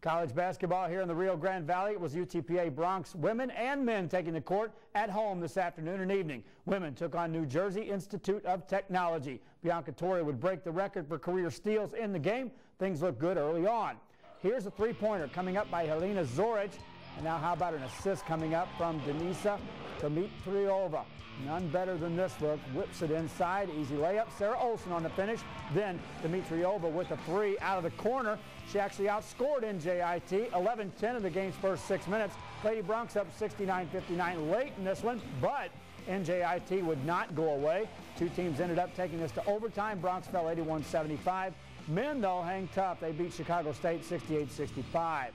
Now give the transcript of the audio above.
College basketball here in the Rio Grande Valley. It was UTPA Broncs women and men taking the court at home this afternoon and evening. Women took on New Jersey Institute of Technology. Bianca Torrey would break the record for career steals in the game. Things look good early on. Here's a three-pointer coming up by Helena Zorich. And now how about an assist coming up from Denisa Dimitriova. None better than this look. Whips it inside. Easy layup. Sarah Olson on the finish. Then Dimitriova with a three out of the corner. She actually outscored NJIT 11-10 in the game's first six minutes. Lady Broncs up 69-59 late in this one, but NJIT would not go away. Two teams ended up taking this to overtime. Broncs fell 81-75. Men, though, hang tough. They beat Chicago State 68-65.